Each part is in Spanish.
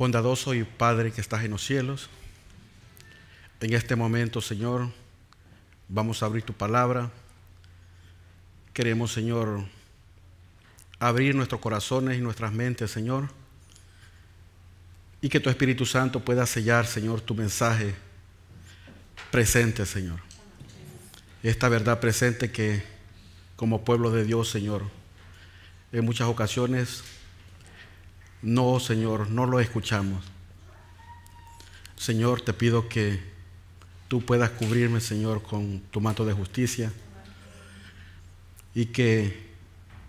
bondadoso y Padre que estás en los cielos, en este momento, Señor, vamos a abrir tu palabra. Queremos, Señor, abrir nuestros corazones y nuestras mentes, Señor, y que tu Espíritu Santo pueda sellar, Señor, tu mensaje presente, Señor. Esta verdad presente que como pueblo de Dios, Señor, en muchas ocasiones no, Señor, no lo escuchamos. Señor, te pido que tú puedas cubrirme, Señor, con tu manto de justicia y que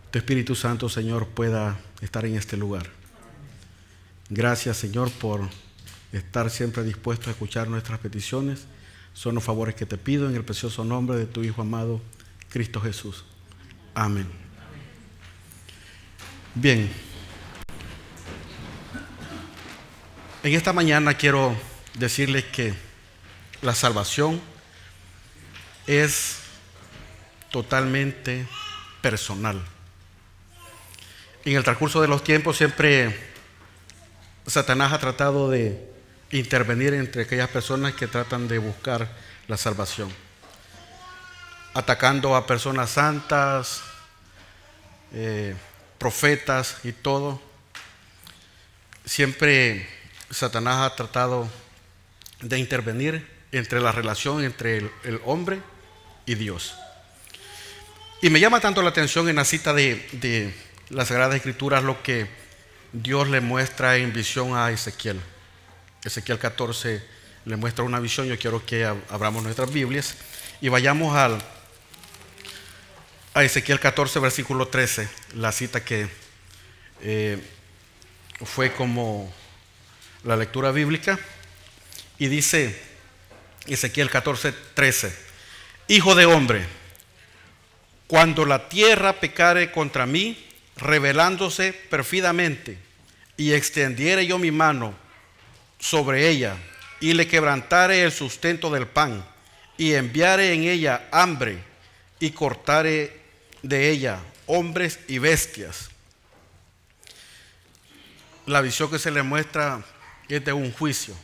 tu Espíritu Santo, Señor, pueda estar en este lugar. Gracias, Señor, por estar siempre dispuesto a escuchar nuestras peticiones. Son los favores que te pido en el precioso nombre de tu Hijo amado, Cristo Jesús. Amén. Bien. En esta mañana quiero decirles que la salvación es totalmente personal. En el transcurso de los tiempos siempre Satanás ha tratado de intervenir entre aquellas personas que tratan de buscar la salvación, atacando a personas santas, eh, profetas y todo. Siempre Satanás ha tratado de intervenir entre la relación entre el, hombre y Dios. Y me llama tanto la atención en la cita de, de las Sagradas Escrituras lo que Dios le muestra en visión a Ezequiel. Ezequiel 14 le muestra una visión. Yo quiero que abramos nuestras Biblias y vayamos al, a Ezequiel 14, versículo 13, la cita que eh, fue como la lectura bíblica. Y dice Ezequiel 14, 13, Hijo de hombre, cuando la tierra pecare contra mí, revelándose perfidamente, y extendiere yo mi mano sobre ella, y le quebrantare el sustento del pan, y enviare en ella hambre, y cortare de ella hombres y bestias. La visión que se le muestra es un juicio.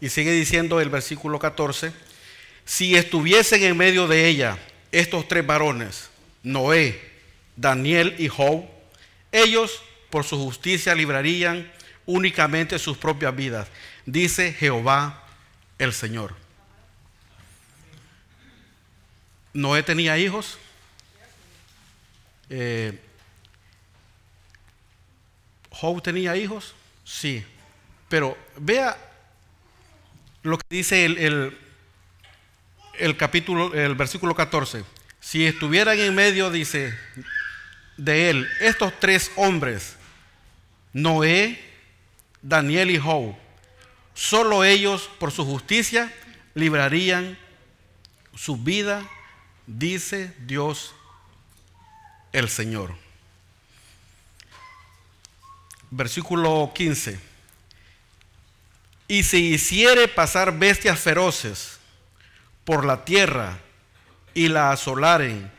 Y sigue diciendo el versículo 14, si estuviesen en medio de ella estos tres varones, Noé, Daniel y Job, ellos por su justicia librarían únicamente sus propias vidas, dice Jehová el Señor. Noé tenía hijos. Eh, Job tenía hijos. Sí. Pero vea lo que dice el, el, capítulo, el versículo 14. Si estuvieran en medio, dice, de él, estos tres hombres, Noé, Daniel y Job, solo ellos por su justicia librarían su vida, dice Dios el Señor. Versículo 15. Y si hiciere pasar bestias feroces por la tierra y la asolaren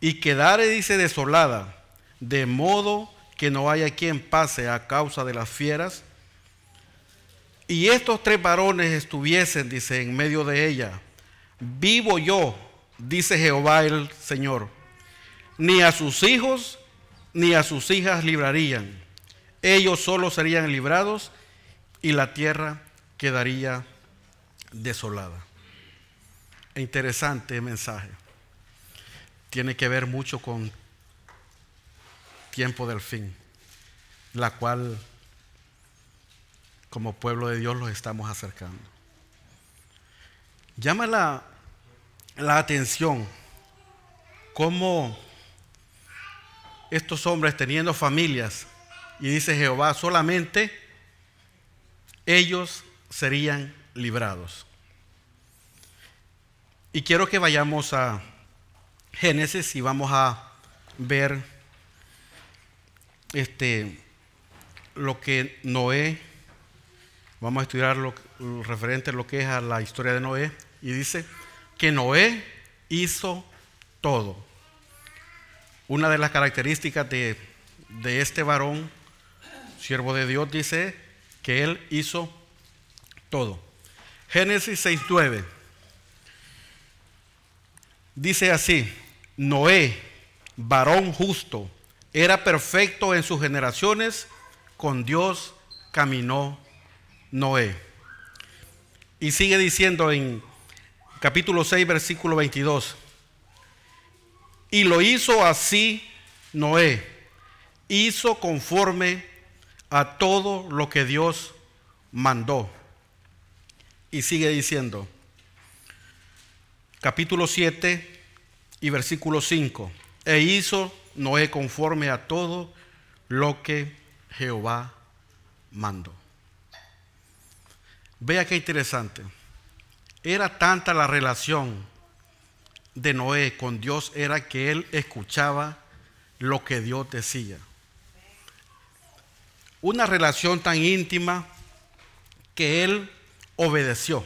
y quedare, dice, desolada, de modo que no haya quien pase a causa de las fieras. Y estos tres varones estuviesen, dice, en medio de ella. Vivo yo, dice Jehová el Señor. Ni a sus hijos ni a sus hijas librarían. Ellos solo serían librados y la tierra quedaría desolada. Interesante mensaje. Tiene que ver mucho con tiempo del fin, la cual como pueblo de Dios los estamos acercando. Llama la, la atención cómo estos hombres teniendo familias, y dice Jehová, solamente ellos serían librados. Y quiero que vayamos a Génesis y vamos a ver este, lo que Noé, vamos a estudiar lo, referente a lo que es a la historia de Noé, y dice que Noé hizo todo. Una de las características de, de este varón, siervo de Dios, dice que Él hizo todo. Génesis 6.9 dice así, Noé, varón justo, era perfecto en sus generaciones, con Dios caminó Noé. Y sigue diciendo en capítulo 6, versículo 22, y lo hizo así Noé, hizo conforme a todo lo que Dios mandó. Y sigue diciendo, capítulo 7 y versículo 5, e hizo Noé conforme a todo lo que Jehová mandó. Vea qué interesante. Era tanta la relación de Noé con Dios, era que él escuchaba lo que Dios decía. Una relación tan íntima que él obedeció.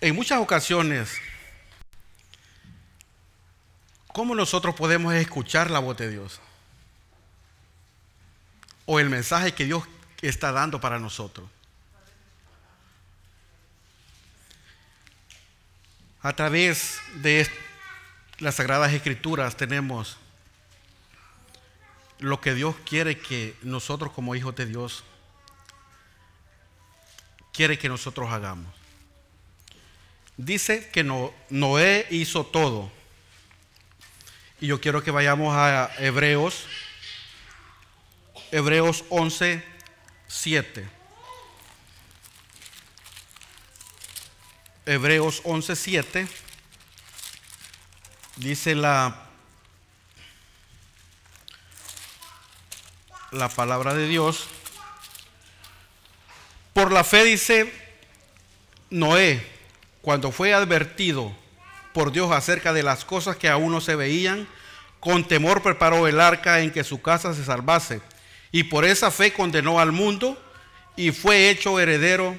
En muchas ocasiones, ¿cómo nosotros podemos escuchar la voz de Dios? O el mensaje que Dios está dando para nosotros. A través de las Sagradas Escrituras tenemos lo que Dios quiere que nosotros como hijos de Dios quiere que nosotros hagamos. Dice que Noé hizo todo. Y yo quiero que vayamos a Hebreos, Hebreos 11, 7. Hebreos 11, 7. Dice la la palabra de Dios. Por la fe dice Noé, cuando fue advertido por Dios acerca de las cosas que aún no se veían, con temor preparó el arca en que su casa se salvase. Y por esa fe condenó al mundo y fue hecho heredero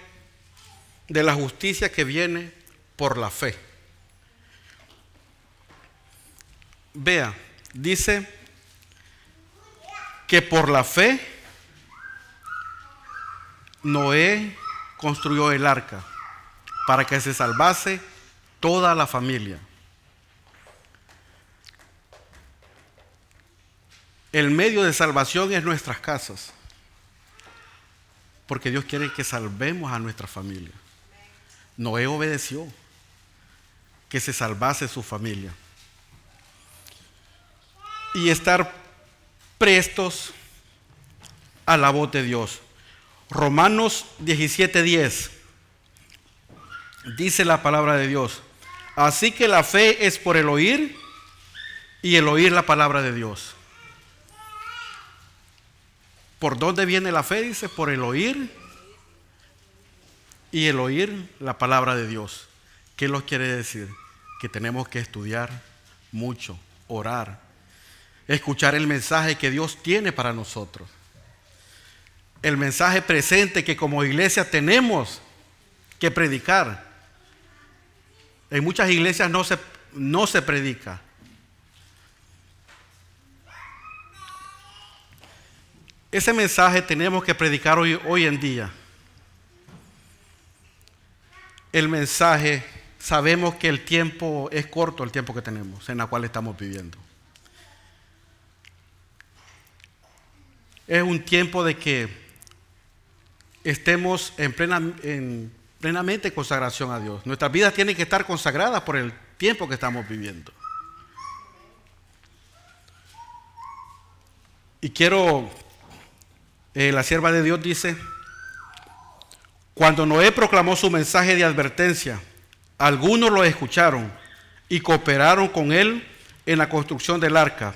de la justicia que viene por la fe. Vea, dice que por la fe Noé construyó el arca para que se salvase toda la familia. El medio de salvación es nuestras casas, porque Dios quiere que salvemos a nuestra familia. Noé obedeció que se salvase su familia. Y estar prestos a la voz de Dios. Romanos 17:10 dice la palabra de Dios. Así que la fe es por el oír y el oír la palabra de Dios. ¿Por dónde viene la fe? Dice, por el oír y el oír la palabra de Dios. ¿Qué lo quiere decir? Que tenemos que estudiar mucho, orar, escuchar el mensaje que Dios tiene para nosotros. El mensaje presente que como iglesia tenemos que predicar. En muchas iglesias no se, no se predica. Ese mensaje tenemos que predicar hoy, hoy en día. El mensaje, sabemos que el tiempo es corto, el tiempo que tenemos, en la cual estamos viviendo. Es un tiempo de que estemos en, plena, en plenamente consagración a Dios. Nuestras vidas tienen que estar consagradas por el tiempo que estamos viviendo. Y quiero, eh, la sierva de Dios dice, cuando Noé proclamó su mensaje de advertencia, algunos lo escucharon y cooperaron con él en la construcción del arca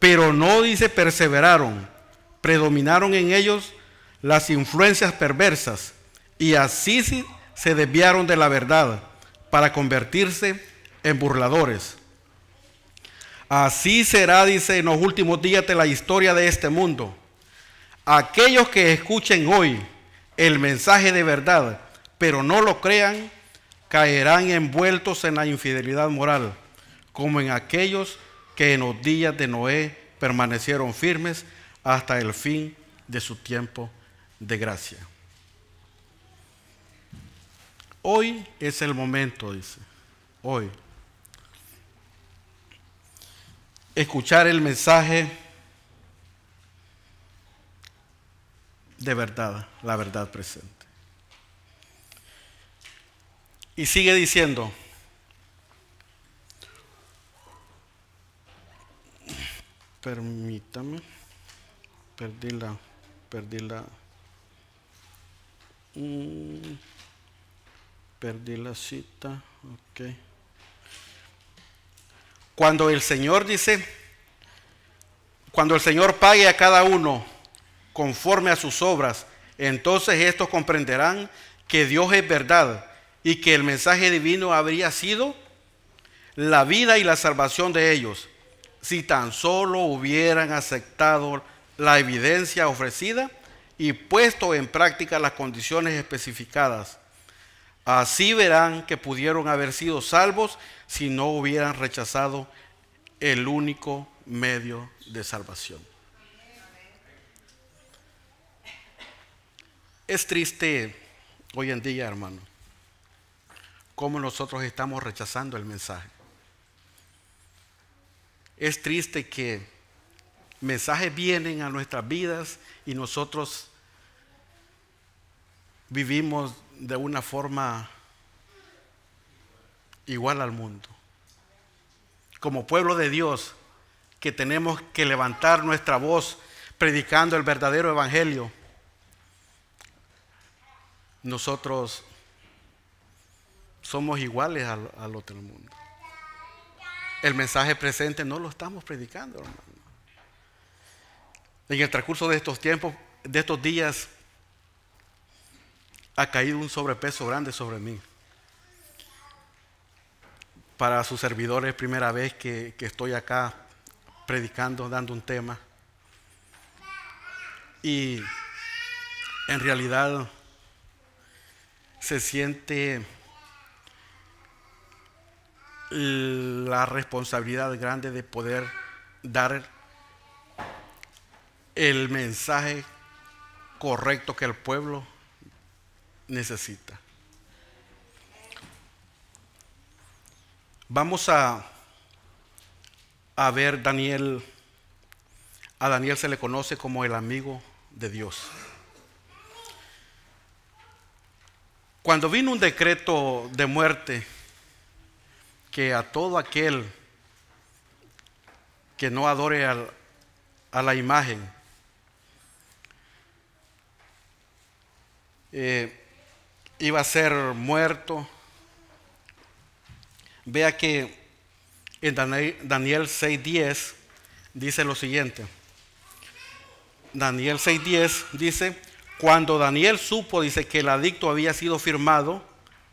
pero no dice perseveraron, predominaron en ellos las influencias perversas y así se desviaron de la verdad para convertirse en burladores. Así será, dice, en los últimos días de la historia de este mundo. Aquellos que escuchen hoy el mensaje de verdad, pero no lo crean, caerán envueltos en la infidelidad moral, como en aquellos que en los días de Noé permanecieron firmes hasta el fin de su tiempo de gracia. Hoy es el momento, dice. Hoy. Escuchar el mensaje de verdad, la verdad presente. Y sigue diciendo, permítame, perdí la, perdí la, mm, perdí la cita, ok. Cuando el Señor dice, cuando el Señor pague a cada uno conforme a sus obras, entonces estos comprenderán que Dios es verdad y que el mensaje divino habría sido la vida y la salvación de ellos si tan solo hubieran aceptado la evidencia ofrecida y puesto en práctica las condiciones especificadas. Así verán que pudieron haber sido salvos si no hubieran rechazado el único medio de salvación. Es triste hoy en día, hermano, cómo nosotros estamos rechazando el mensaje. Es triste que mensajes vienen a nuestras vidas y nosotros vivimos de una forma igual al mundo. Como pueblo de Dios, que tenemos que levantar nuestra voz predicando el verdadero evangelio, nosotros somos iguales al, otro mundo el mensaje presente no lo estamos predicando, hermano. En el transcurso de estos tiempos, de estos días, ha caído un sobrepeso grande sobre mí. Para sus servidores, primera vez que, que estoy acá predicando, dando un tema. Y en realidad se siente la responsabilidad grande de poder dar el mensaje correcto que el pueblo necesita. Vamos a, a ver Daniel, a Daniel se le conoce como el amigo de Dios. Cuando vino un decreto de muerte, que a todo aquel que no adore a la imagen, eh, iba a ser muerto. Vea que en Daniel 6.10 dice lo siguiente. Daniel 6.10 dice, cuando Daniel supo, dice que el adicto había sido firmado,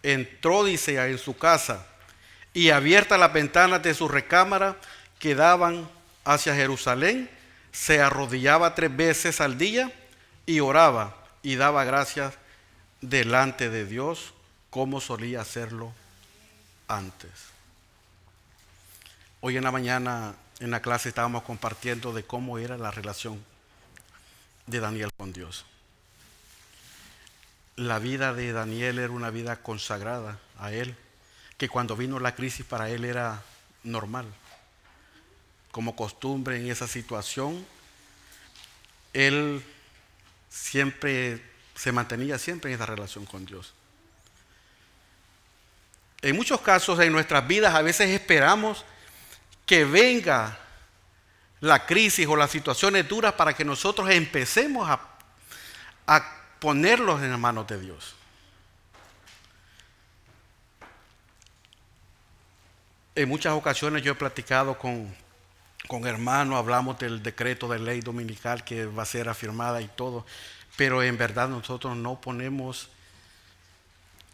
entró, dice, en su casa y abiertas las ventanas de su recámara que daban hacia Jerusalén, se arrodillaba tres veces al día y oraba y daba gracias delante de Dios como solía hacerlo antes. Hoy en la mañana en la clase estábamos compartiendo de cómo era la relación de Daniel con Dios. La vida de Daniel era una vida consagrada a él que cuando vino la crisis para él era normal. Como costumbre en esa situación, él siempre se mantenía siempre en esa relación con Dios. En muchos casos en nuestras vidas a veces esperamos que venga la crisis o las situaciones duras para que nosotros empecemos a, a ponerlos en las manos de Dios. En muchas ocasiones yo he platicado con, con hermanos, hablamos del decreto de ley dominical que va a ser afirmada y todo, pero en verdad nosotros no ponemos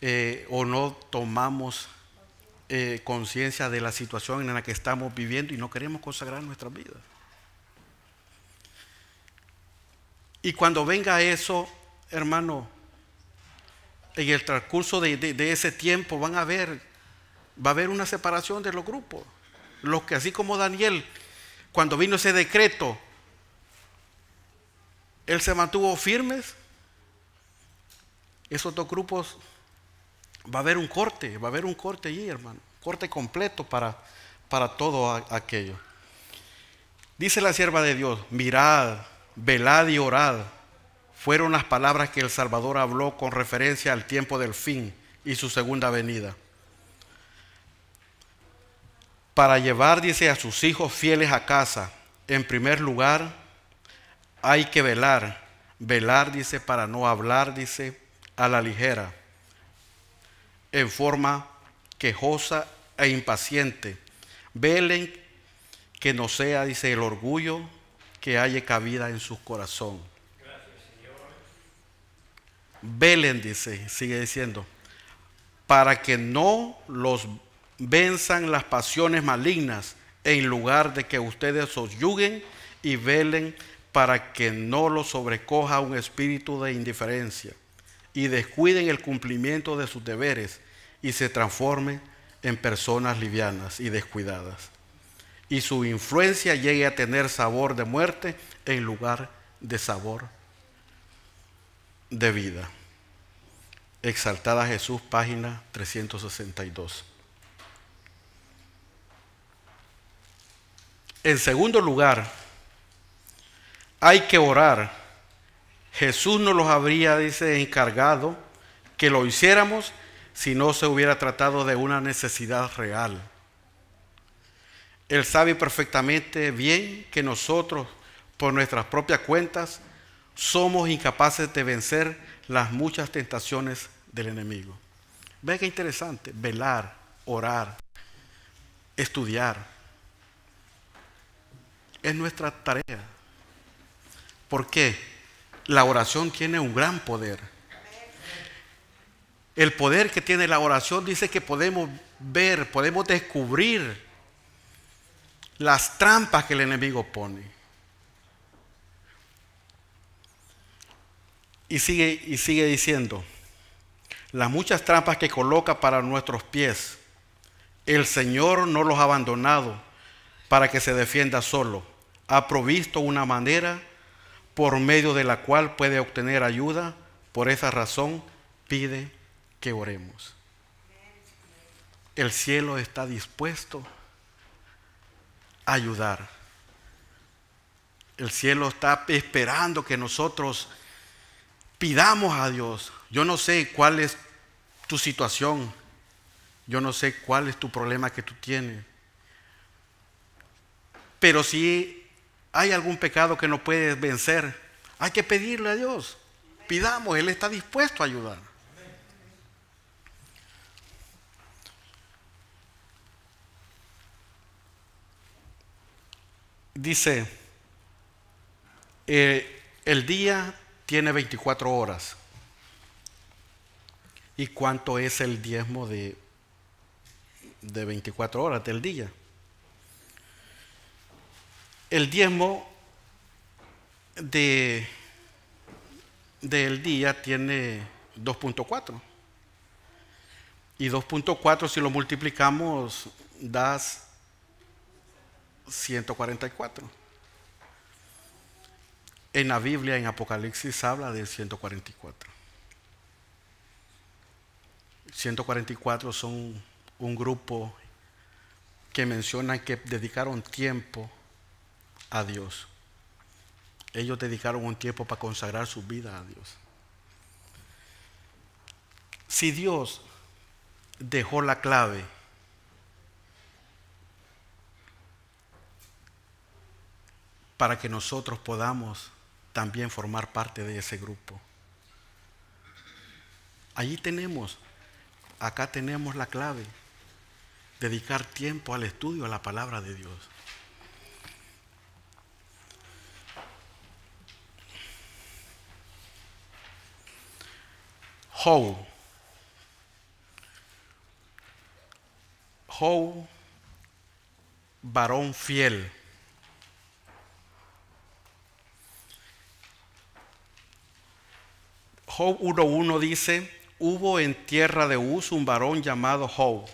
eh, o no tomamos eh, conciencia de la situación en la que estamos viviendo y no queremos consagrar nuestra vida. Y cuando venga eso, hermano, en el transcurso de, de ese tiempo van a ver va a haber una separación de los grupos. Los que así como Daniel cuando vino ese decreto, él se mantuvo firmes. Esos dos grupos, va a haber un corte, va a haber un corte allí, hermano. Corte completo para, para todo aquello. Dice la sierva de Dios, mirad, velad y orad. Fueron las palabras que el Salvador habló con referencia al tiempo del fin y su segunda venida. Para llevar, dice, a sus hijos fieles a casa, en primer lugar, hay que velar. Velar, dice, para no hablar, dice, a la ligera, en forma quejosa e impaciente. Velen que no sea, dice, el orgullo que haya cabida en su corazón. Velen, dice, sigue diciendo, para que no los venzan las pasiones malignas, en lugar de que ustedes os yuguen y velen para que no los sobrecoja un espíritu de indiferencia y descuiden el cumplimiento de sus deberes y se transformen en personas livianas y descuidadas. Y su influencia llegue a tener sabor de muerte en lugar de sabor de vida. Exaltada Jesús, página 362. En segundo lugar, hay que orar. Jesús no los habría, dice, encargado que lo hiciéramos si no se hubiera tratado de una necesidad real. Él sabe perfectamente bien que nosotros, por nuestras propias cuentas, somos incapaces de vencer las muchas tentaciones del enemigo. Ve qué interesante, velar, orar, estudiar. Es nuestra tarea. ¿Por qué? La oración tiene un gran poder. El poder que tiene la oración dice que podemos ver, podemos descubrir las trampas que el enemigo pone. Y sigue, y sigue diciendo, las muchas trampas que coloca para nuestros pies, el Señor no los ha abandonado para que se defienda solo. Ha provisto una manera por medio de la cual puede obtener ayuda. Por esa razón pide que oremos. El cielo está dispuesto a ayudar. El cielo está esperando que nosotros pidamos a Dios. Yo no sé cuál es tu situación. Yo no sé cuál es tu problema que tú tienes. Pero si hay algún pecado que no puedes vencer, hay que pedirle a Dios. Pidamos, Él está dispuesto a ayudar. Dice, eh, el día tiene 24 horas. ¿Y cuánto es el diezmo de, de 24 horas del día? El diezmo de, del día tiene 2.4. Y 2.4 si lo multiplicamos das 144. En la Biblia, en Apocalipsis, habla de 144. 144 son un grupo que mencionan que dedicaron tiempo a Dios. Ellos dedicaron un tiempo para consagrar su vida a Dios. Si Dios dejó la clave para que nosotros podamos también formar parte de ese grupo. Allí tenemos, acá tenemos la clave, dedicar tiempo al estudio a la palabra de Dios. How. Varón fiel. Job 1.1 dice, hubo en tierra de Uz un varón llamado Job.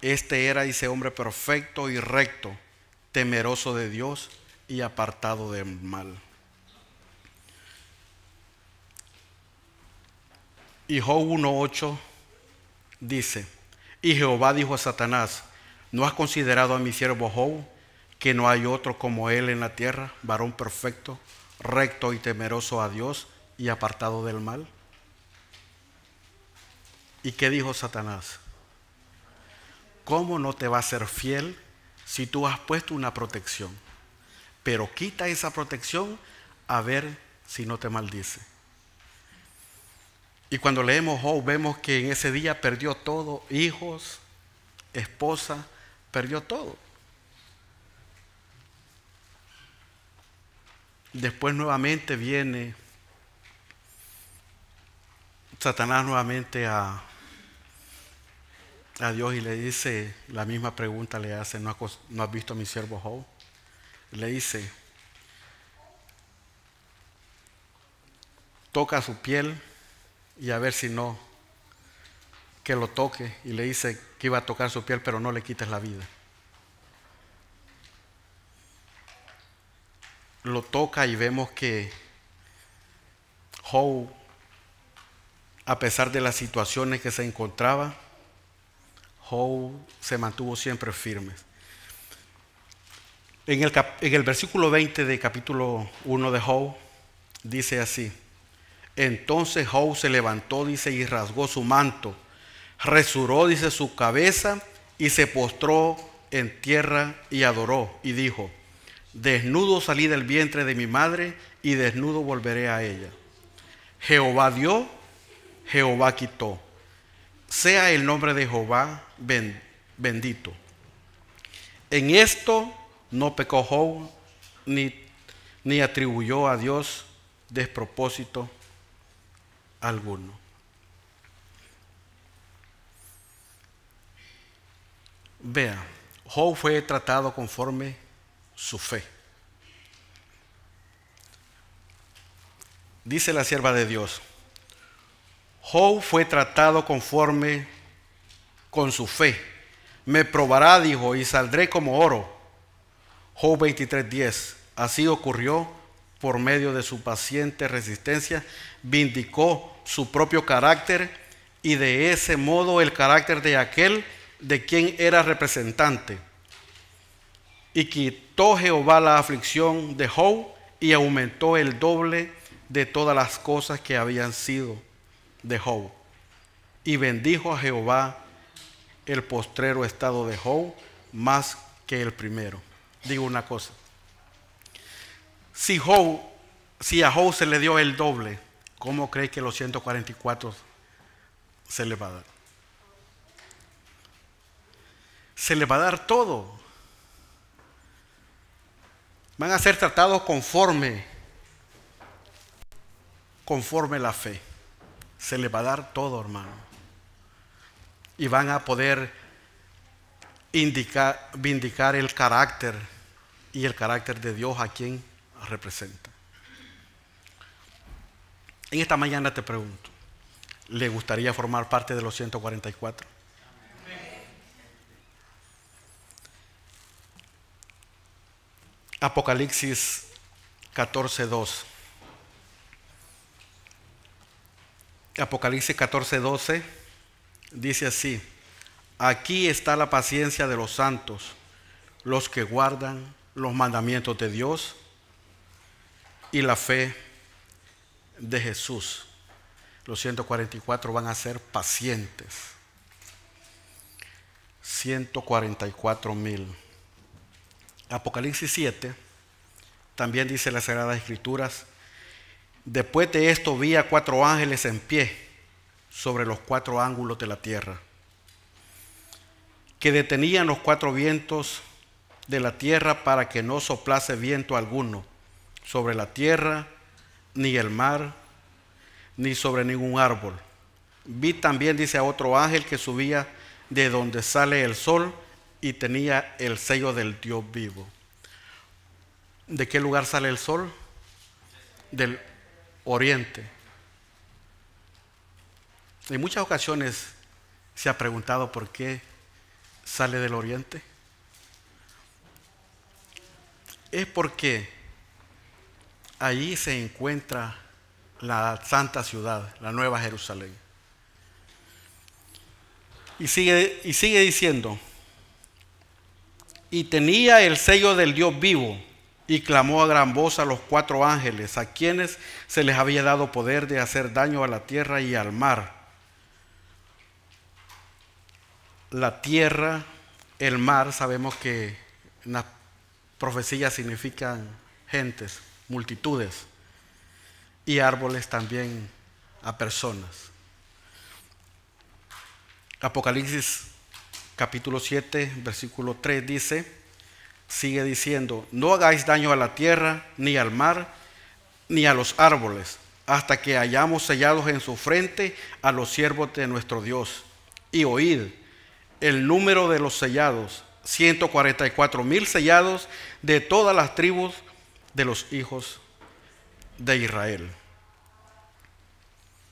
Este era, dice, hombre perfecto y recto, temeroso de Dios y apartado del mal. Y Job 1.8 dice, y Jehová dijo a Satanás, ¿no has considerado a mi siervo Job, que no hay otro como él en la tierra, varón perfecto, recto y temeroso a Dios y apartado del mal? ¿Y qué dijo Satanás? ¿Cómo no te va a ser fiel si tú has puesto una protección? Pero quita esa protección a ver si no te maldice. Y cuando leemos Job vemos que en ese día perdió todo, hijos, esposa, perdió todo. Después nuevamente viene Satanás nuevamente a, a Dios y le dice, la misma pregunta le hace, ¿no has, visto a mi siervo Job? Le dice, toca su piel y a ver si no, que lo toque. Y le dice que iba a tocar su piel, pero no le quites la vida. Lo toca y vemos que Job, a pesar de las situaciones que se encontraba, Job se mantuvo siempre firme. En el, en el versículo 20 de capítulo 1 de Job dice así, entonces Job se levantó, dice, y rasgó su manto. Resuró, dice, su cabeza y se postró en tierra y adoró. Y dijo, desnudo salí del vientre de mi madre y desnudo volveré a ella. Jehová dio, Jehová quitó. Sea el nombre de Jehová bendito. En esto no pecó Job ni, ni atribuyó a Dios despropósito alguno. Vea, Job fue tratado conforme su fe. Dice la sierva de Dios, Job fue tratado conforme con su fe. Me probará, dijo, y saldré como oro. Job 23:10. Así ocurrió por medio de su paciente resistencia, vindicó su propio carácter y de ese modo el carácter de aquel de quien era representante. Y quitó Jehová la aflicción de Job y aumentó el doble de todas las cosas que habían sido de Job. Y bendijo a Jehová el postrero estado de Job más que el primero. Digo una cosa. Si, a Job se le dio el doble, ¿cómo cree que los 144 se le va a dar? Se le va a dar todo. Van a ser tratados conforme, conforme la fe. Se le va a dar todo, hermano. Y van a poder indicar, vindicar el carácter y el carácter de Dios a quien representa. En esta mañana te pregunto, ¿le gustaría formar parte de los 144? Apocalipsis 14.2. Apocalipsis 14.12 dice así, aquí está la paciencia de los santos, los que guardan los mandamientos de Dios y la fe de Jesús. Los 144 van a ser pacientes. 144 mil. Apocalipsis 7 también dice las Sagradas Escrituras, después de esto vi a cuatro ángeles en pie sobre los cuatro ángulos de la tierra, que detenían los cuatro vientos de la tierra para que no soplase viento alguno sobre la tierra, ni el mar, ni sobre ningún árbol. Vi también, dice a otro ángel, que subía de donde sale el sol y tenía el sello del Dios vivo. ¿De qué lugar sale el sol? Del oriente. En muchas ocasiones se ha preguntado por qué sale del oriente. es porque allí se encuentra la santa ciudad, la nueva Jerusalén. Y sigue, y sigue diciendo, y tenía el sello del Dios vivo, y clamó a gran voz a los cuatro ángeles, a quienes se les había dado poder de hacer daño a la tierra y al mar. La tierra, el mar, sabemos que en las profecías significan gentes, multitudes, y árboles también a personas. Apocalipsis capítulo 7, versículo 3 dice, sigue diciendo, no hagáis daño a la tierra, ni al mar, ni a los árboles, hasta que hayamos sellados en su frente a los siervos de nuestro Dios. Y oíd el número de los sellados, 144 mil sellados de todas las tribus de los hijos de Israel.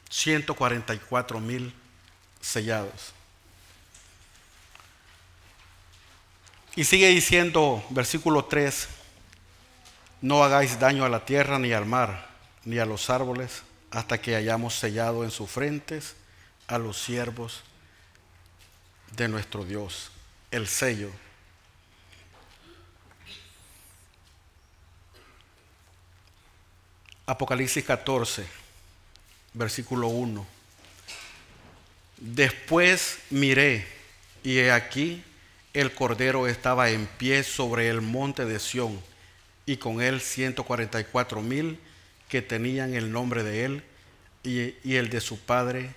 144 mil sellados. Y sigue diciendo, versículo 3, no hagáis daño a la tierra ni al mar, ni a los árboles, hasta que hayamos sellado en sus frentes a los siervos de nuestro Dios, el sello. Apocalipsis 14, versículo 1. Después miré y he aquí el Cordero estaba en pie sobre el monte de Sión y con él 144 mil que tenían el nombre de él y, el de su padre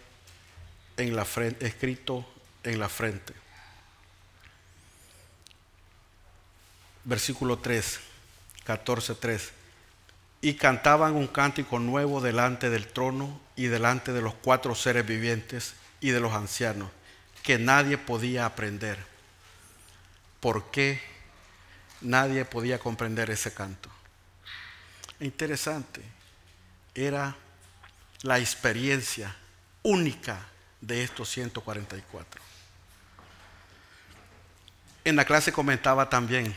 escrito en la frente. Versículo 3, 14, 3. Y cantaban un cántico nuevo delante del trono y delante de los cuatro seres vivientes y de los ancianos, que nadie podía aprender por qué nadie podía comprender ese canto. Interesante, era la experiencia única de estos 144. En la clase comentaba también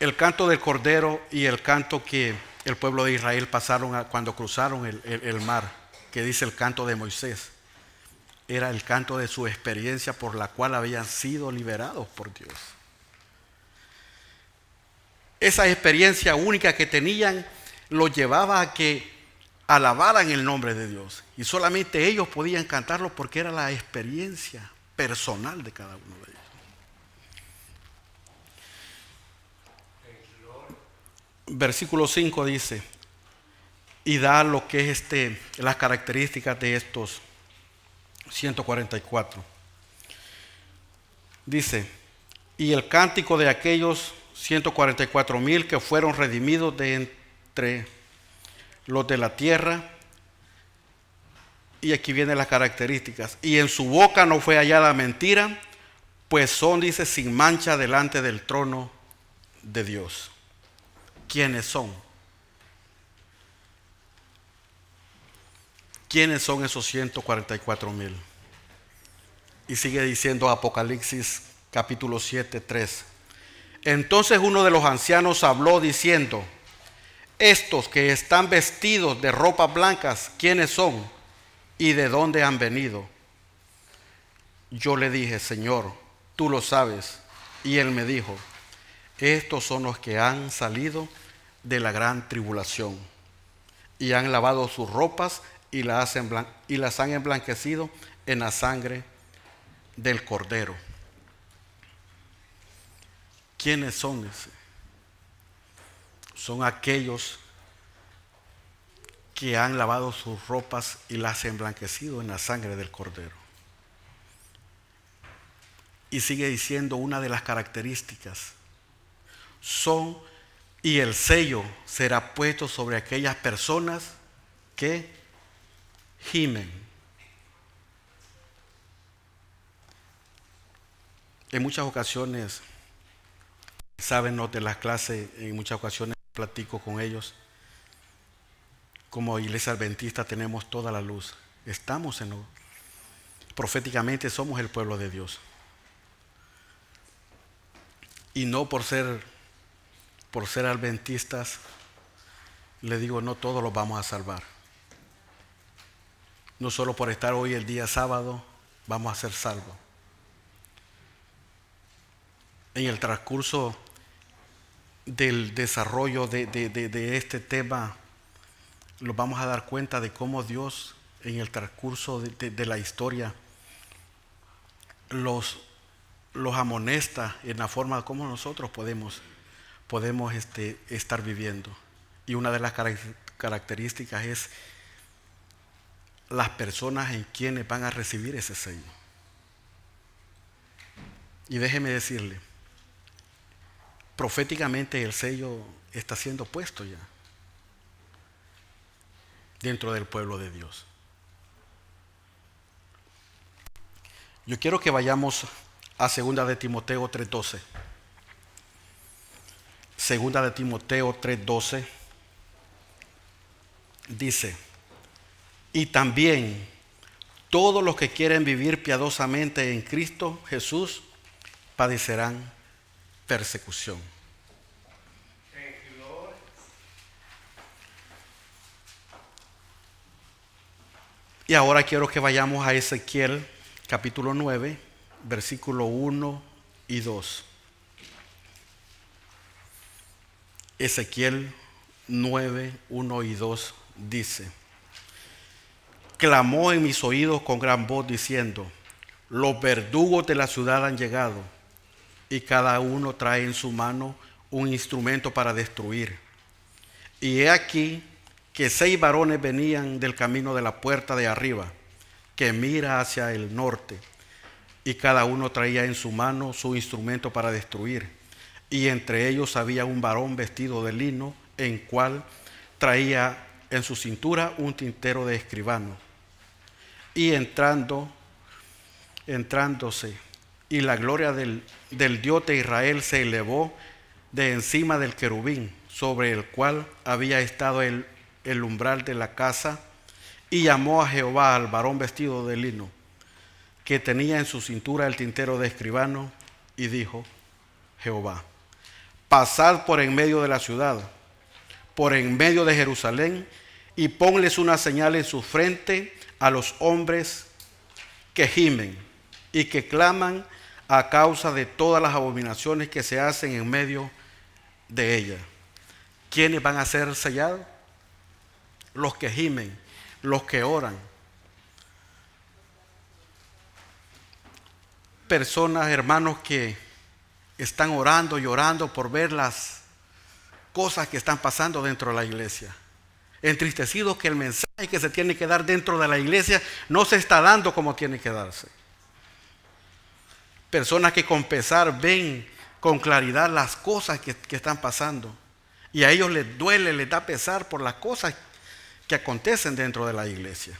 el canto del Cordero y el canto que el pueblo de Israel pasaron cuando cruzaron el mar, que dice el canto de Moisés era el canto de su experiencia por la cual habían sido liberados por Dios. Esa experiencia única que tenían los llevaba a que alabaran el nombre de Dios. Y solamente ellos podían cantarlo porque era la experiencia personal de cada uno de ellos. Versículo 5 dice, y da lo que es este, las características de estos 144. Dice, y el cántico de aquellos 144 mil que fueron redimidos de entre los de la tierra. Y aquí vienen las características. Y en su boca no fue hallada mentira, pues son, dice, sin mancha delante del trono de Dios. ¿Quiénes son? ¿Quiénes son esos 144 mil? Y sigue diciendo Apocalipsis capítulo 7, 3. Entonces uno de los ancianos habló diciendo, estos que están vestidos de ropas blancas, ¿quiénes son y de dónde han venido? Yo le dije, Señor, tú lo sabes. Y él me dijo, estos son los que han salido de la gran tribulación y han lavado sus ropas y las, han emblanquecido en la sangre del Cordero. ¿Quiénes son ese? Son aquellos que han lavado sus ropas y las han emblanquecido en la sangre del Cordero. Y sigue diciendo una de las características. Son y el sello será puesto sobre aquellas personas que gimen. En muchas ocasiones, saben de las clases, en muchas ocasiones platico con ellos. Como iglesia adventista tenemos toda la luz. Estamos en lo, proféticamente somos el pueblo de Dios. Y no por ser por ser adventistas, le digo, no todos los vamos a salvar. No solo por estar hoy el día sábado, vamos a ser salvos. En el transcurso del desarrollo de, este tema, nos vamos a dar cuenta de cómo Dios en el transcurso de, la historia los, los amonesta en la forma como nosotros podemos, podemos este, estar viviendo. Y una de las características es las personas en quienes van a recibir ese sello. Y déjeme decirle, proféticamente el sello está siendo puesto ya dentro del pueblo de Dios. Yo quiero que vayamos a segunda de Timoteo 3:12. Segunda de Timoteo 3:12 dice, y también todos los que quieren vivir piadosamente en Cristo Jesús padecerán persecución. Y ahora quiero que vayamos a Ezequiel capítulo 9, versículo 1 y 2. Ezequiel 9, 1 y 2 dice, clamó en mis oídos con gran voz diciendo, los verdugos de la ciudad han llegado y cada uno trae en su mano un instrumento para destruir. Y he aquí que seis varones venían del camino de la puerta de arriba, que mira hacia el norte, y cada uno traía en su mano su instrumento para destruir. Y entre ellos había un varón vestido de lino, en cual traía en su cintura un tintero de escribano. Y entrando, entrándose, y la gloria del, Dios de Israel se elevó de encima del querubín, sobre el cual había estado el, el umbral de la casa, y llamó a Jehová al varón vestido de lino, que tenía en su cintura el tintero de escribano, y dijo, Jehová, pasad por en medio de la ciudad, por en medio de Jerusalén, y ponles una señal en su frente a los hombres que gimen y que claman a causa de todas las abominaciones que se hacen en medio de ella. ¿Quiénes van a ser sellados? Los que gimen, los que oran. Personas, hermanos, que están orando y orando por ver las cosas que están pasando dentro de la iglesia. Entristecidos que el mensaje que se tiene que dar dentro de la iglesia no se está dando como tiene que darse. Personas que con pesar ven con claridad las cosas que, están pasando. Y a ellos les duele, les da pesar por las cosas que acontecen dentro de la iglesia.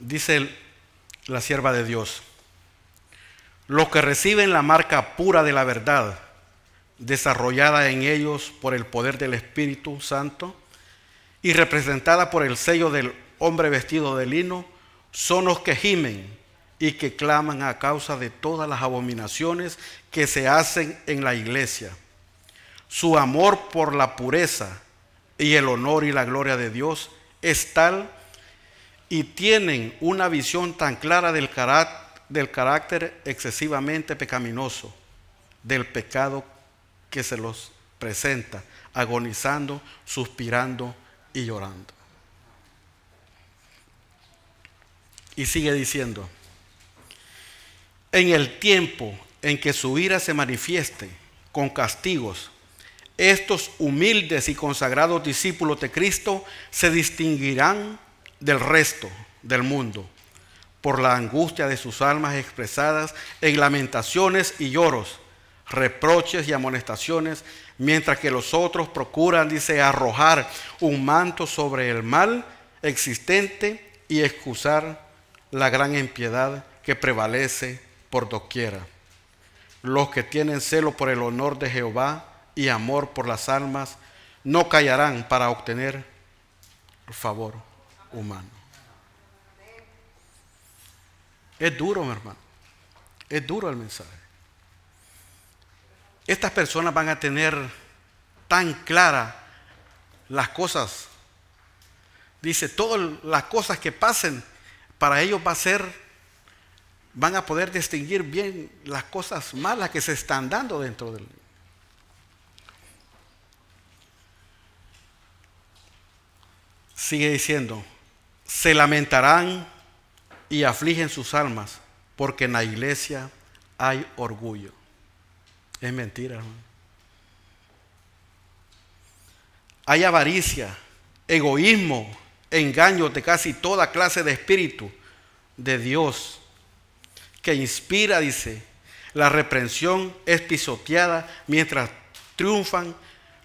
Dice la sierva de Dios, los que reciben la marca pura de la verdad, desarrollada en ellos por el poder del Espíritu Santo y representada por el sello del hombre vestido de lino, son los que gimen y que claman a causa de todas las abominaciones que se hacen en la iglesia. Su amor por la pureza y el honor y la gloria de Dios es tal y tienen una visión tan clara del, del carácter excesivamente pecaminoso, del pecado que se los presenta, agonizando, suspirando y llorando. Y sigue diciendo, en el tiempo en que su ira se manifieste con castigos, estos humildes y consagrados discípulos de Cristo se distinguirán del resto del mundo por la angustia de sus almas expresadas en lamentaciones y lloros, reproches y amonestaciones, mientras que los otros procuran, dice, arrojar un manto sobre el mal existente y excusar la gran impiedad que prevalece por doquiera. Los que tienen celo por el honor de Jehová y amor por las almas no callarán para obtener favor humano. Es duro, mi hermano. Es duro el mensaje. estas personas van a tener tan claras las cosas. Dice, todas las cosas que pasen, para ellos va a ser, van a poder distinguir bien las cosas malas que se están dando dentro del... Sigue diciendo, se lamentarán y afligen sus almas, porque en la iglesia hay orgullo. Es mentira, hermano. Hay avaricia, egoísmo, engaños de casi toda clase de espíritu de Dios que inspira, dice, la reprensión es pisoteada mientras triunfan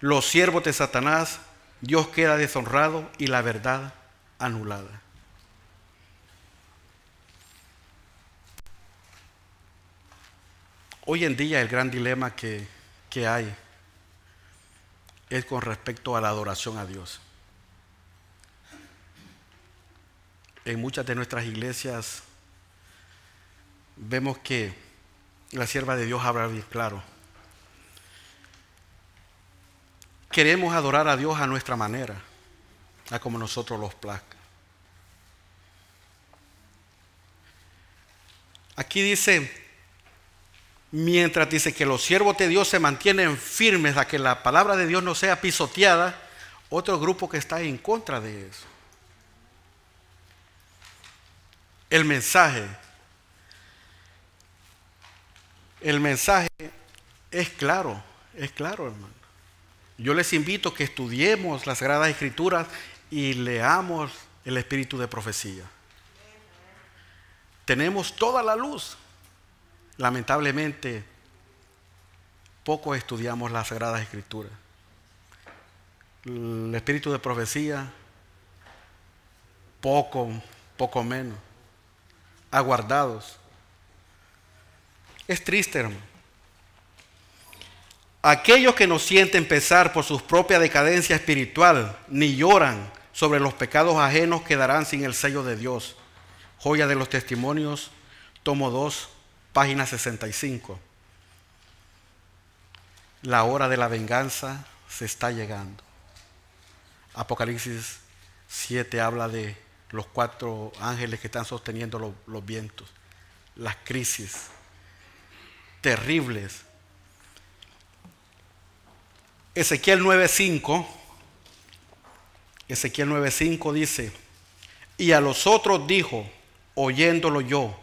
los siervos de Satanás, Dios queda deshonrado y la verdad anulada. Hoy en día el gran dilema que, que hay es con respecto a la adoración a Dios. En muchas de nuestras iglesias vemos que la sierva de Dios habla bien claro. Queremos adorar a Dios a nuestra manera, a como nosotros los plazca. Aquí dice, mientras dice que los siervos de Dios se mantienen firmes a que la palabra de Dios no sea pisoteada, otro grupo que está en contra de eso. El mensaje, el mensaje es claro, es claro hermano. Yo les invito a que estudiemos las Sagradas Escrituras y leamos el espíritu de profecía. Tenemos toda la luz. Lamentablemente, poco estudiamos las Sagradas Escrituras. El espíritu de profecía, poco, poco menos. Aguardados. Es triste, hermano. Aquellos que no sienten pesar por su propia decadencia espiritual, ni lloran sobre los pecados ajenos, quedarán sin el sello de Dios. Joya de los Testimonios, tomo 2, página 65. La hora de la venganza se está llegando. Apocalipsis 7 habla de los cuatro ángeles que están sosteniendo los, los vientos, las crisis terribles. Ezequiel 9:5, Ezequiel 9:5 dice, y a los otros dijo, oyéndolo yo,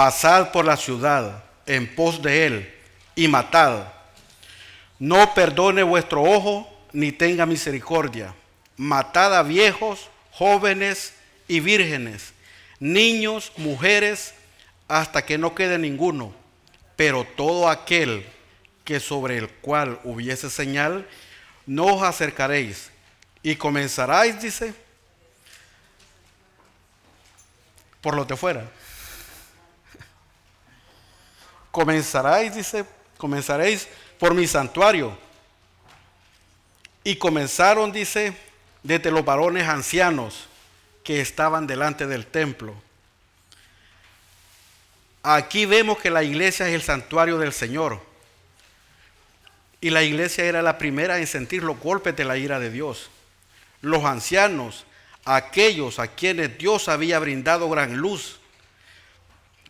pasad por la ciudad en pos de él y matad. No perdone vuestro ojo ni tenga misericordia. Matad a viejos, jóvenes y vírgenes, niños, mujeres, hasta que no quede ninguno. Pero todo aquel que sobre el cual hubiese señal, no os acercaréis. Y comenzaréis, dice, por lo de fuera. Comenzaréis, dice, comenzaréis por mi santuario. Y comenzaron, dice, desde los varones ancianos que estaban delante del templo. Aquí vemos que la iglesia es el santuario del Señor. Y la iglesia era la primera en sentir los golpes de la ira de Dios. Los ancianos aquellos a quienes Dios había brindado gran luz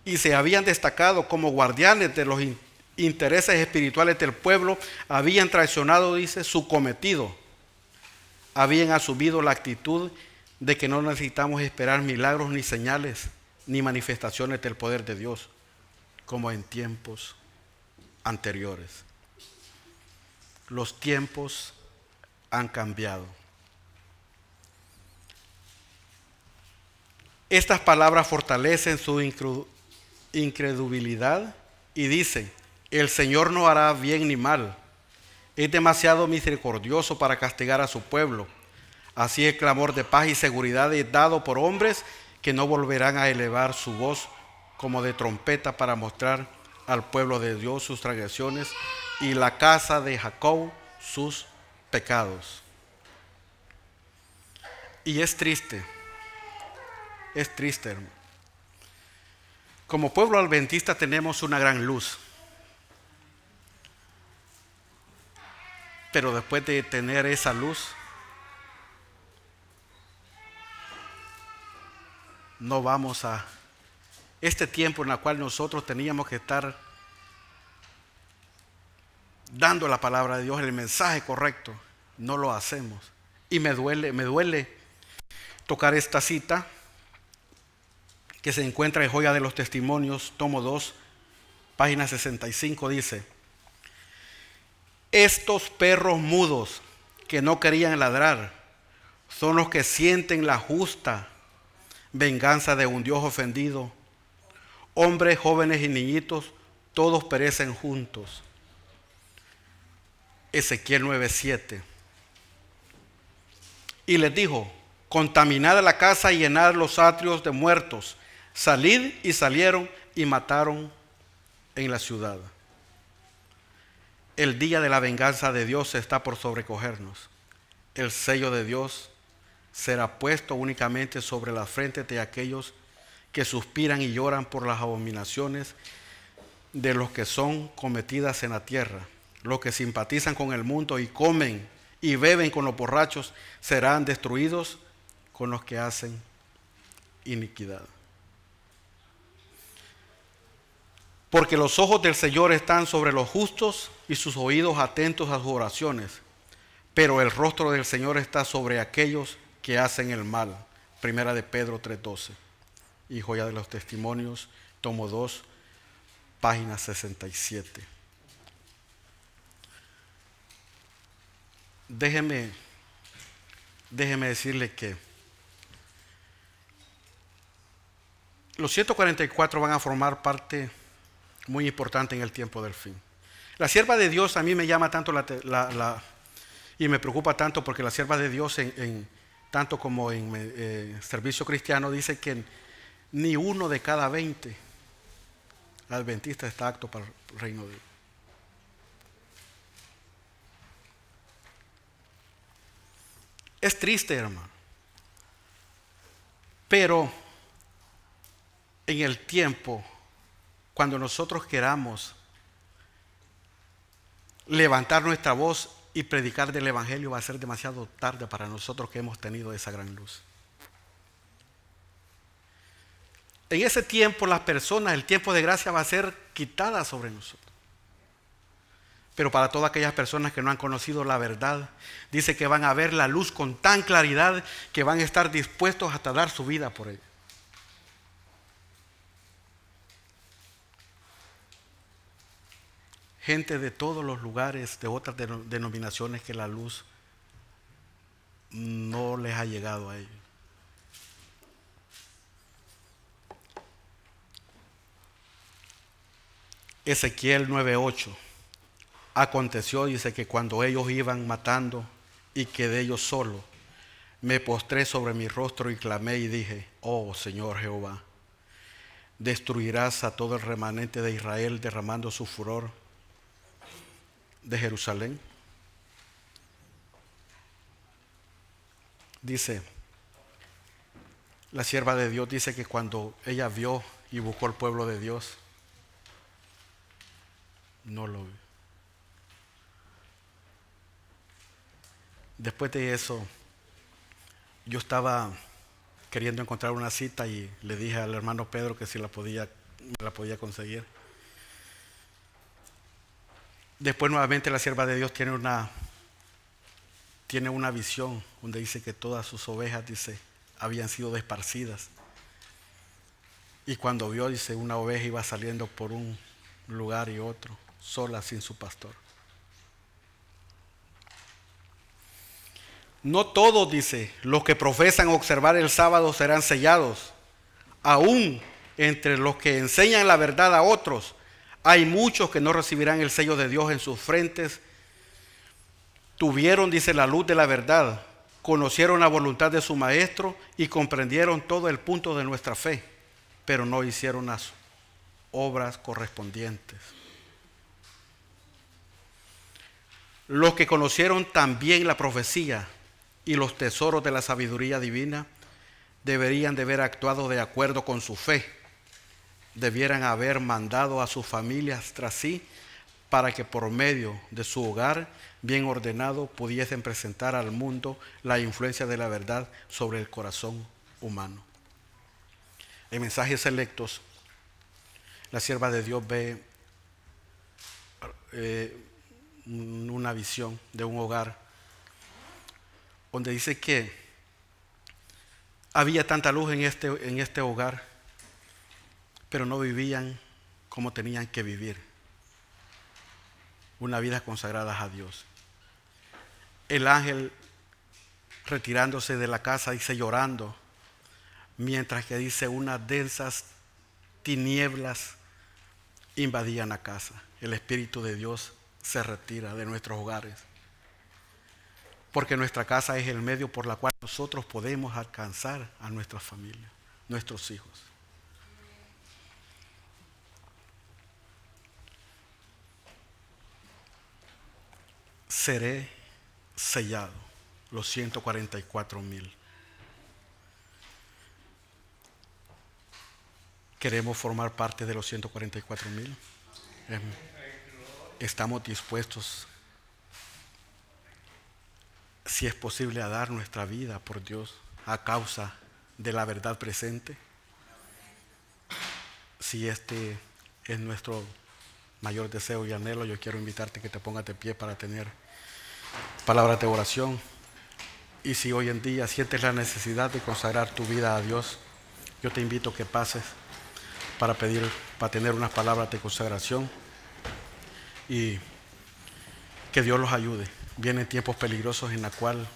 y se habían destacado como guardianes de los intereses espirituales del pueblo, habían traicionado, dice, su cometido. Habían asumido la actitud de que no necesitamos esperar milagros ni señales ni manifestaciones del poder de Dios, como en tiempos anteriores. Los tiempos han cambiado. Estas palabras fortalecen su incredulidad y dicen, el Señor no hará bien ni mal. Es demasiado misericordioso para castigar a su pueblo. Así el clamor de paz y seguridad es dado por hombres que no volverán a elevar su voz como de trompeta para mostrar al pueblo de Dios sus transgresiones y la casa de Jacob sus pecados. Y es triste es triste, Como pueblo adventista tenemos una gran luz. Pero después de tener esa luz, no vamos a este tiempo en el cual nosotros teníamos que estar dando la palabra de Dios, el mensaje correcto, no lo hacemos. Y me duele, me duele tocar esta cita que se encuentra en Joya de los Testimonios, tomo 2, página 65, dice, estos perros mudos que no querían ladrar son los que sienten la justa venganza de un Dios ofendido. Hombres, jóvenes y niñitos, todos perecen juntos. Ezequiel 9:7. Y les dijo, contaminad la casa y llenad los atrios de muertos. Salid y salieron y mataron en la ciudad. El día de la venganza de Dios está por sobrecogernos. El sello de Dios será puesto únicamente sobre la frente de aquellos que suspiran y lloran por las abominaciones de los que son cometidas en la tierra. Los que simpatizan con el mundo y comen y beben con los borrachos serán destruidos con los que hacen iniquidad. Porque los ojos del Señor están sobre los justos y sus oídos atentos a sus oraciones. Pero el rostro del Señor está sobre aquellos que hacen el mal. Primera de Pedro 3.12. Y joya de los testimonios, tomo 2, página 67. Déjeme, déjeme decirle que los 144 van a formar parte muy importante en el tiempo del fin. La sierva de Dios a mí me llama tanto y me preocupa tanto porque la sierva de Dios en tanto como en eh, servicio cristiano, dice que ni uno de cada 20 adventistas está apto para el reino de Dios. Es triste, hermano. Pero en el tiempo, cuando nosotros queramos levantar nuestra voz y predicar del Evangelio va a ser demasiado tarde para nosotros que hemos tenido esa gran luz. En ese tiempo las personas, el tiempo de gracia va a ser quitada sobre nosotros. Pero para todas aquellas personas que no han conocido la verdad, dice que van a ver la luz con tan claridad que van a estar dispuestos hasta dar su vida por ella. Gente de todos los lugares, de otras denominaciones que la luz no les ha llegado a ellos. Ezequiel 9:8. Aconteció, dice que cuando ellos iban matando y quedé yo solo, me postré sobre mi rostro y clamé y dije, oh Señor Jehová, destruirás a todo el remanente de Israel derramando su furor de Jerusalén. Dice, la sierva de Dios dice que cuando ella vio y buscó el pueblo de Dios, no lo vio. Después de eso, yo estaba queriendo encontrar una cita y le dije al hermano Pedro que si la podía, la podía conseguir. Después nuevamente la sierva de Dios tiene una, tiene una visión donde dice que todas sus ovejas, dice, habían sido desparcidas. Y cuando vio, dice, una oveja iba saliendo por un lugar y otro, sola sin su pastor. No todos, dice, los que profesan observar el sábado serán sellados. Aún entre los que enseñan la verdad a otros, hay muchos que no recibirán el sello de Dios en sus frentes. Tuvieron, dice, la luz de la verdad, conocieron la voluntad de su maestro y comprendieron todo el punto de nuestra fe, pero no hicieron las obras correspondientes. Los que conocieron también la profecía y los tesoros de la sabiduría divina deberían de haber actuado de acuerdo con su fe debieran haber mandado a sus familias tras sí para que por medio de su hogar bien ordenado pudiesen presentar al mundo la influencia de la verdad sobre el corazón humano. En mensajes selectos, la sierva de Dios ve eh, una visión de un hogar donde dice que había tanta luz en este, en este hogar, pero no vivían como tenían que vivir una vida consagrada a Dios. El ángel retirándose de la casa dice llorando, mientras que dice unas densas tinieblas invadían la casa. El Espíritu de Dios se retira de nuestros hogares. Porque nuestra casa es el medio por la cual nosotros podemos alcanzar a nuestra familia, nuestros hijos. Seré sellado, los 144 mil. ¿Queremos formar parte de los 144 mil? Em, ¿Estamos dispuestos, si es posible, a dar nuestra vida por Dios a causa de la verdad presente? Si este es nuestro mayor deseo y anhelo, yo quiero invitarte que te pongas de pie para tener palabras de oración. Y si hoy en día sientes la necesidad de consagrar tu vida a Dios, yo te invito a que pases para pedir, para tener unas palabras de consagración y que Dios los ayude. Vienen tiempos peligrosos en la cual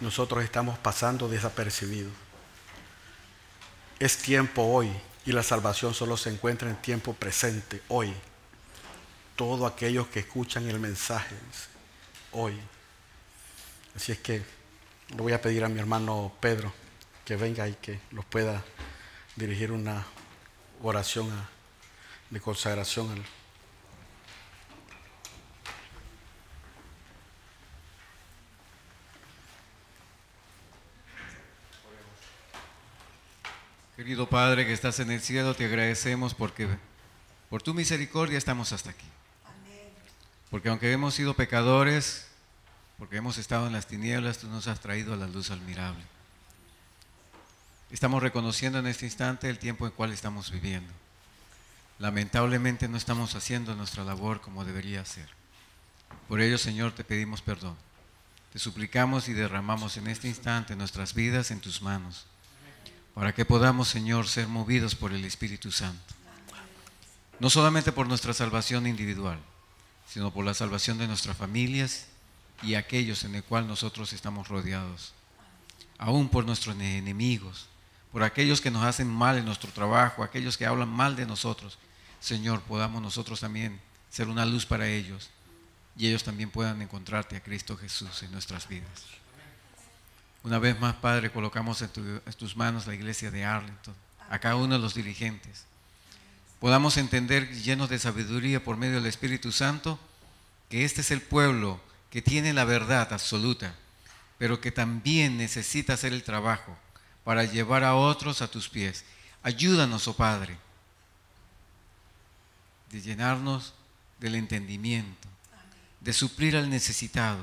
nosotros estamos pasando desapercibidos. Es tiempo hoy y la salvación solo se encuentra en tiempo presente, hoy. Todos aquellos que escuchan el mensaje, hoy. Así es que le voy a pedir a mi hermano Pedro que venga y que nos pueda dirigir una oración de consagración al Querido Padre que estás en el cielo, te agradecemos porque por tu misericordia estamos hasta aquí. Porque aunque hemos sido pecadores, porque hemos estado en las tinieblas, tú nos has traído a la luz admirable. Estamos reconociendo en este instante el tiempo en el cual estamos viviendo. Lamentablemente no estamos haciendo nuestra labor como debería ser. Por ello, Señor, te pedimos perdón. Te suplicamos y derramamos en este instante nuestras vidas en tus manos, para que podamos, Señor, ser movidos por el Espíritu Santo. No solamente por nuestra salvación individual, sino por la salvación de nuestras familias y aquellos en el cual nosotros estamos rodeados. Aún por nuestros enemigos, por aquellos que nos hacen mal en nuestro trabajo, aquellos que hablan mal de nosotros. Señor, podamos nosotros también ser una luz para ellos y ellos también puedan encontrarte a Cristo Jesús en nuestras vidas. Una vez más, Padre, colocamos en, en tus manos la iglesia de Arlington, a cada uno de los dirigentes podamos entender llenos de sabiduría por medio del Espíritu Santo que este es el pueblo que tiene la verdad absoluta, pero que también necesita hacer el trabajo para llevar a otros a tus pies. Ayúdanos, oh Padre, de llenarnos del entendimiento, de suplir al necesitado,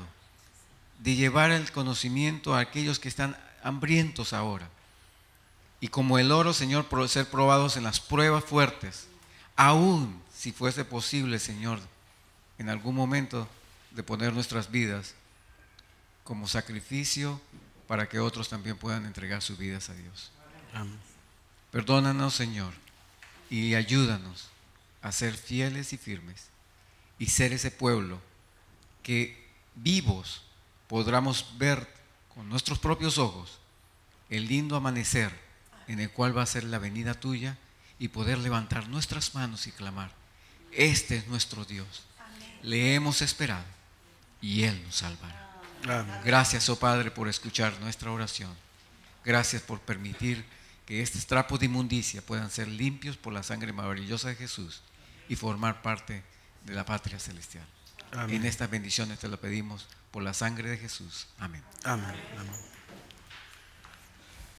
de llevar el conocimiento a aquellos que están hambrientos ahora. Y como el oro, Señor, ser probados en las pruebas fuertes, aún si fuese posible, Señor, en algún momento de poner nuestras vidas como sacrificio para que otros también puedan entregar sus vidas a Dios. Perdónanos, Señor, y ayúdanos a ser fieles y firmes y ser ese pueblo que vivos podamos ver con nuestros propios ojos el lindo amanecer en el cual va a ser la venida tuya y poder levantar nuestras manos y clamar, este es nuestro Dios. Le hemos esperado y Él nos salvará. Gracias, oh Padre, por escuchar nuestra oración. Gracias por permitir que estos trapos de inmundicia puedan ser limpios por la sangre maravillosa de Jesús y formar parte de la patria celestial. En estas bendiciones te lo pedimos por la sangre de Jesús. Amén. Amén. Amén.